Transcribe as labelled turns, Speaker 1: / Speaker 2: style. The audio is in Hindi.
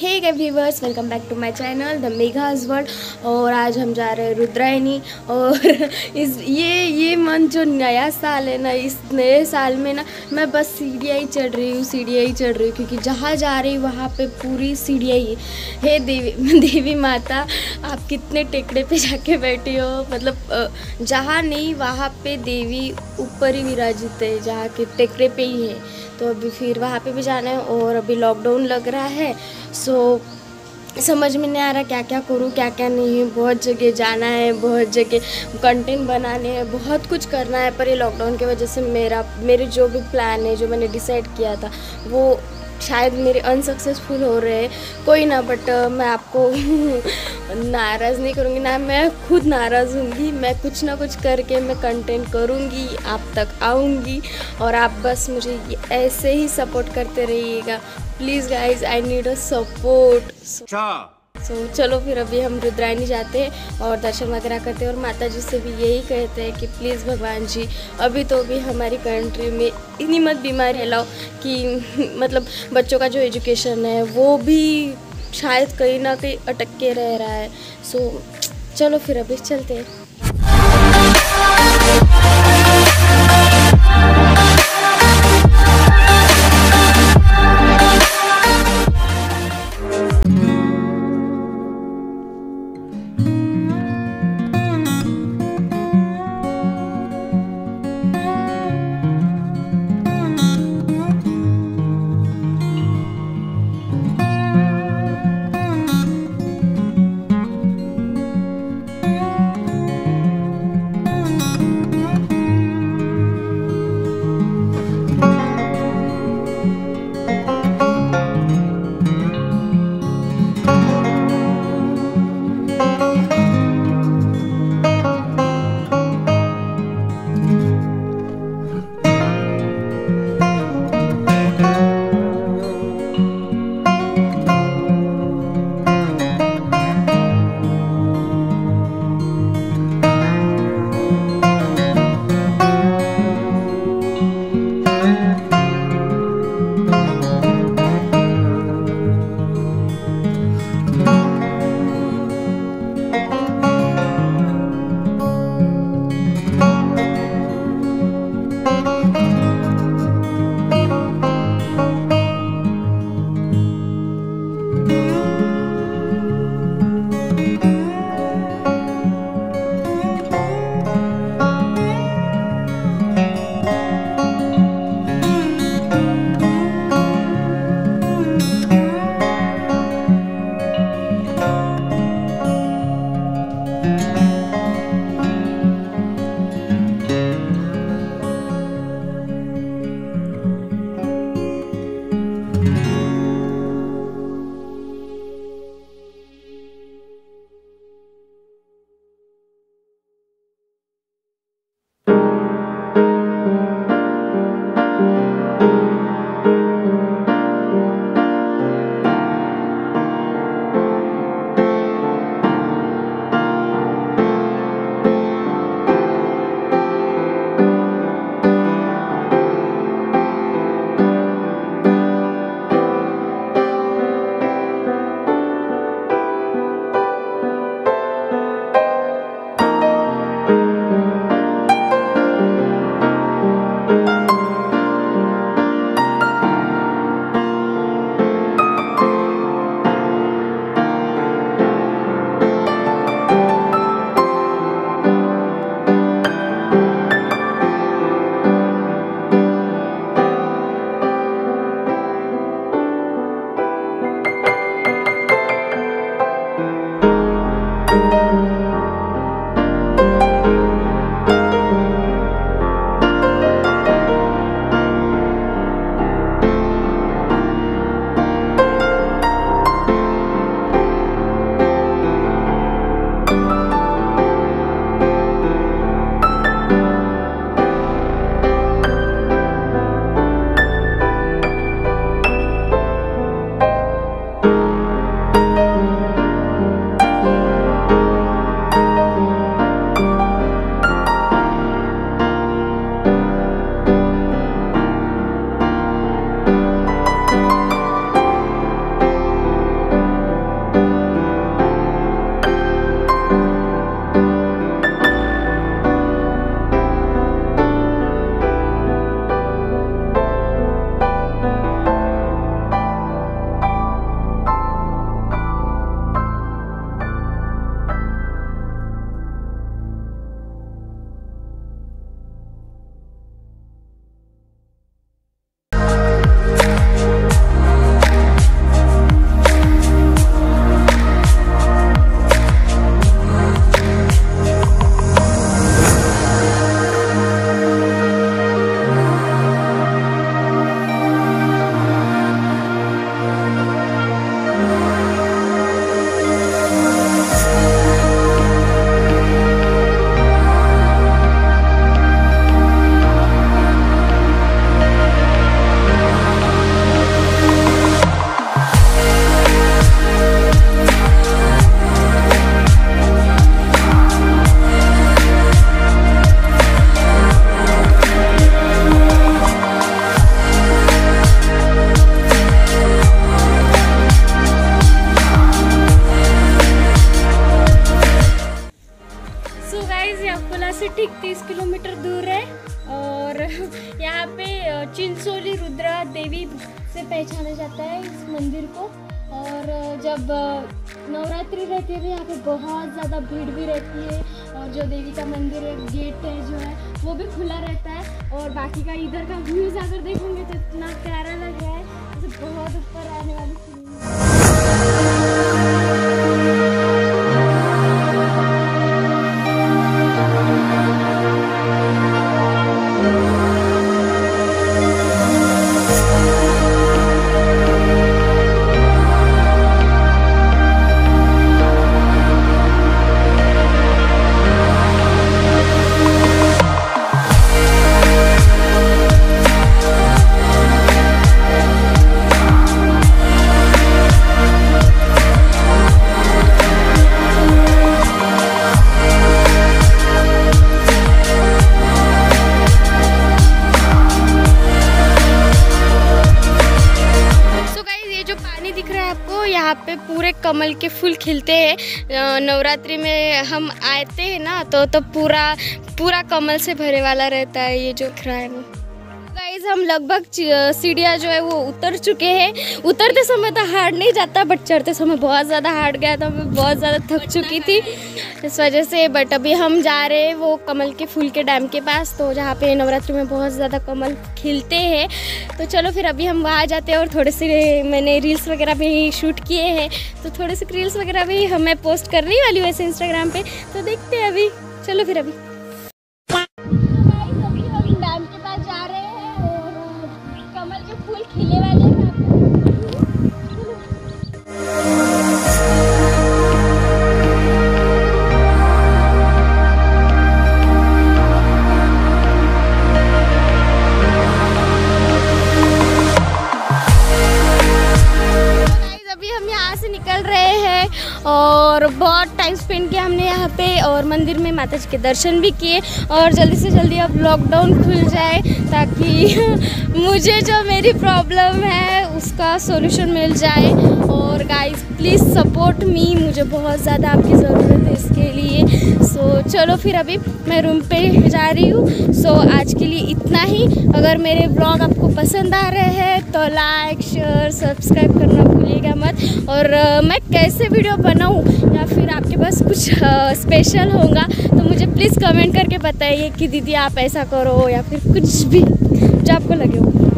Speaker 1: Hey viewers welcome back to my channel the Megha's world और आज हम जा रहे हैं रुद्रायनी और इस, ये ये मंथ जो नया साल है ना, इस नए साल में ना, मैं बस सीढ़ियाँ ही चढ़ रही हूँ सीढ़ियाँ ही चढ़ रही हूँ, क्योंकि जहाँ जा रही हूँ, वहाँ पे पूरी सीढ़ियाँ ही। हे देवी देवी माता, आप कितने टेकड़े पे जाके बैठी हो? मतलब जहाँ नहीं, वहाँ पे देवी ऊपर ही विराजित है, जहाँ के टेकड़े पे ही है। तो अभी फिर वहाँ पे भी जाना है और अभी लॉकडाउन लग रहा है। सो समझ में नहीं आ रहा क्या क्या करूँ क्या क्या नहीं बहुत जगह जाना है, बहुत जगह कंटेंट बनाने हैं, बहुत कुछ करना है, पर ये लॉकडाउन की वजह से मेरा, मेरे जो भी प्लान है, जो मैंने डिसाइड किया था, वो शायद मेरे अनसक्सेसफुल हो रहे हैं, कोई ना बट मैं आपको नाराज़ नहीं करूँगी, ना मैं खुद नाराज़ हूँगी, मैं कुछ ना कुछ करके मैं कंटेंट करूँगी, आप तक आऊँगी, और आप बस मुझे ऐसे ही सपोर्ट करते रहिएगा। Please guys I need a support so, चलो फिर अभी हम रुद्रायणी जाते हैं और दर्शन वगैरह करते हैं और माता जी से भी यही कहते हैं कि प्लीज़ भगवान जी अभी तो भी हमारी कंट्री में इतनी मत बीमार फैलाओ कि मतलब बच्चों का जो एजुकेशन है वो भी शायद कहीं ना कहीं अटक के रह रहा है। सो चलो फिर अभी चलते हैं। से पहचाना जाता है इस मंदिर को। और जब नवरात्रि रहती है तो यहाँ पे बहुत ज़्यादा भीड़ भी रहती है। और जो देवी का मंदिर है, गेट है जो है, वो भी खुला रहता है। और बाकी का इधर का व्यूज़ अगर देखोगे तो इतना प्यारा लग रहा है। तो बहुत ऊपर आने वाली यहाँ पे पूरे कमल के फूल खिलते हैं। नवरात्रि में हम आते हैं ना तो तो पूरा पूरा कमल से भरे वाला रहता है ये जो खरा है ना गाइस हम लगभग सीढ़ियाँ जो है वो उतर चुके हैं। उतरते समय तो हार्ड नहीं जाता बट चढ़ते समय बहुत ज़्यादा हार्ड गया था, मैं बहुत ज़्यादा थक चुकी थी। इस वजह से बट अभी हम जा रहे हैं वो कमल के फूल के डैम के पास तो जहाँ पे नवरात्रि में बहुत ज़्यादा कमल खिलते हैं। तो चलो फिर अभी हम वहाँ जाते हैं और थोड़े से मैंने रील्स वगैरह भी शूट किए हैं। तो थोड़े से रील्स वगैरह भी हमें पोस्ट करने वाली ऐसे इंस्टाग्राम पर तो देखते हैं अभी। चलो फिर अभी। निकल रहे हैं और बहुत टाइम स्पेंड किया हमने यहाँ पे और मंदिर में माता जी के दर्शन भी किए और जल्दी से जल्दी अब लॉकडाउन खुल जाए ताकि मुझे जो मेरी प्रॉब्लम है उसका सॉल्यूशन मिल जाए। और गाइस प्लीज़ सपोर्ट मी मुझे बहुत ज़्यादा आपकी ज़रूरत चलो फिर अभी मैं रूम पे जा रही हूँ। सो आज के लिए इतना ही। अगर मेरे ब्लॉग आपको पसंद आ रहे हैं तो लाइक शेयर सब्सक्राइब करना भूलिएगा मत। और मैं कैसे वीडियो बनाऊँ? या फिर आपके पास कुछ स्पेशल होगा तो मुझे प्लीज़ कमेंट करके बताइए कि दीदी आप ऐसा करो या फिर कुछ भी जो आपको लगे हो।